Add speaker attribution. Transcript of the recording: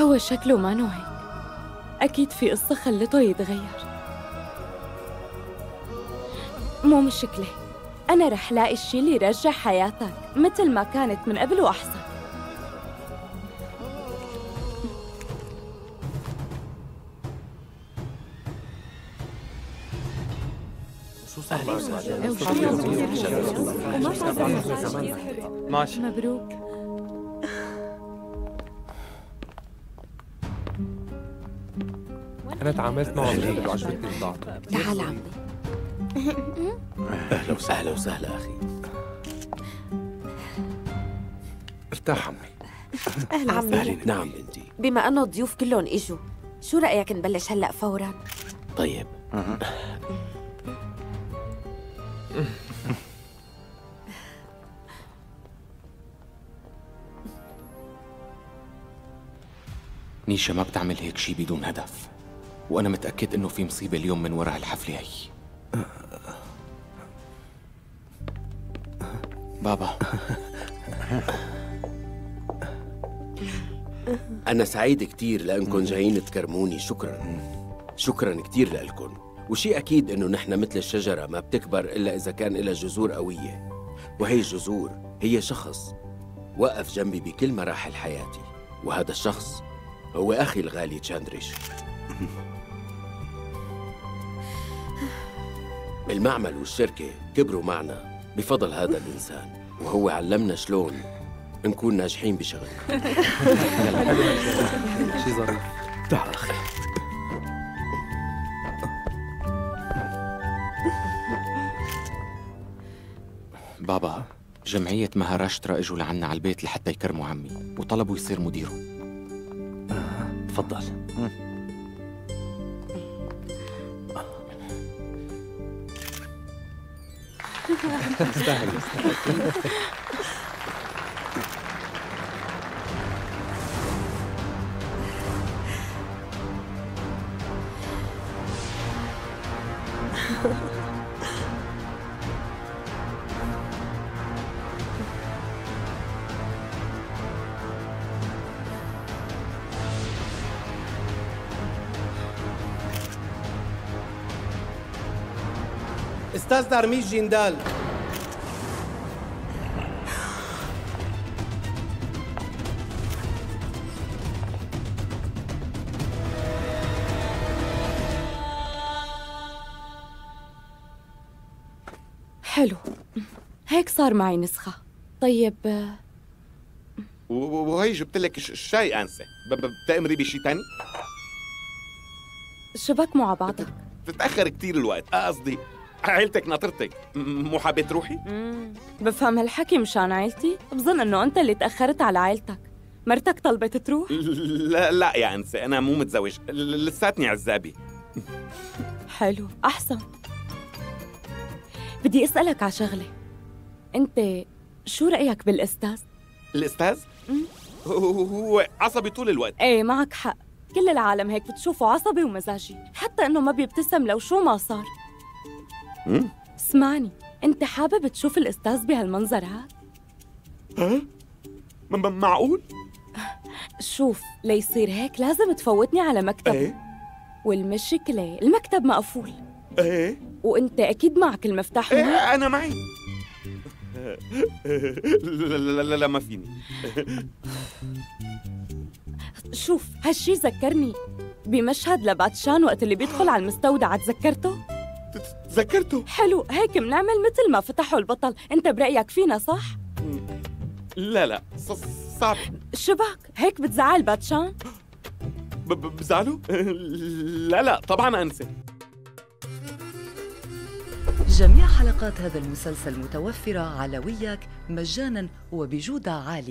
Speaker 1: هو شكله ما هيك أكيد في قصة خلته يتغير. مو مشكلة. أنا رح لاقي الشي اللي يرجع حياتك مثل ما كانت من قبل وأحسن.
Speaker 2: ماشي.
Speaker 1: مبروك.
Speaker 3: أنا تعاملت معه قبل وعجبتني بضاعته
Speaker 4: تعال عمي.
Speaker 5: أهلا وسهلا وسهلا أخي.
Speaker 3: ارتاح عمي.
Speaker 4: عمي
Speaker 5: أهلا. نعم بنتي
Speaker 4: بما أنه الضيوف كلهم إجوا شو رأيك نبلش هلأ فورا؟
Speaker 5: طيب. نيشا ما بتعمل هيك شي بدون هدف وأنا متأكد إنه في مصيبة اليوم من وراء الحفلة هي. بابا.
Speaker 6: أنا سعيد كتير لأنكم جايين تكرموني شكرا. شكرا كتير لألكم وشي أكيد إنه نحن مثل الشجرة ما بتكبر إلا إذا كان لها جذور قوية. وهي الجذور هي شخص. وقف جنبي بكل مراحل حياتي. وهذا الشخص هو أخي الغالي تشاندريش. المعمل والشركة كبروا معنا بفضل هذا الإنسان. وهو علمنا شلون نكون ناجحين بشغلنا.
Speaker 3: شي ظريف.
Speaker 5: تعال. أخي
Speaker 6: بابا جمعية مهاراشترا إجوا لعنا على البيت لحتى يكرموا عمي وطلبوا يصير مديره
Speaker 5: تفضل.
Speaker 3: تستاهل
Speaker 7: أستاذ دارميش جندال.
Speaker 1: حلو. هيك صار معي نسخة. طيب آه،
Speaker 2: وهي جبت لك ش- الشاي أنسة. ب- ب- بتأمري بشي تاني؟
Speaker 1: شو بك مع بعضك؟
Speaker 2: تتأخر كتير الوقت. آه، قصدي عيلتك ناطرتك. مو حابة تروحي؟
Speaker 1: بفهم هالحكي مشان عيلتي. بظن إنه أنت اللي تأخرت على عيلتك. مرتك طلبت تروح؟
Speaker 2: لا لا يا أنسة أنا مو متزوج. لساتني عزابي.
Speaker 1: حلو أحسن. بدي أسألك على شغلة. أنت شو رأيك بالأستاذ؟
Speaker 2: الأستاذ؟ هو- هو عصبي طول الوقت.
Speaker 1: إيه معك حق. كل العالم هيك بتشوفه عصبي ومزاجي. حتى إنه ما بيبتسم لو شو ما صار؟ اسمعني أنت حابب تشوف الأستاذ بهالمنظر هاد؟
Speaker 2: م- معقول؟
Speaker 1: شوف ليصير هيك لازم تفوتني على مكتب.
Speaker 2: إيه؟
Speaker 1: والمشكلة المكتب مقفول.
Speaker 2: إيه؟
Speaker 1: وأنت أكيد معك المفتاح
Speaker 2: إيه
Speaker 1: هناك
Speaker 2: أنا معي. لا لا لا, لا ما فيني.
Speaker 1: شوف هالشي ذكرني بمشهد لباتشان وقت اللي بيدخل على المستودع تذكرته؟
Speaker 2: تذكرته
Speaker 1: حلو هيك بنعمل مثل ما فتحوا البطل. انت برأيك فينا صح؟
Speaker 2: لا لا ص- صعب.
Speaker 1: شبك هيك بتزعل باتشان؟
Speaker 2: بزعلوا؟ لا لا طبعا أنسى.
Speaker 8: جميع حلقات هذا المسلسل متوفرة على وياك مجانا وبجودة عالية.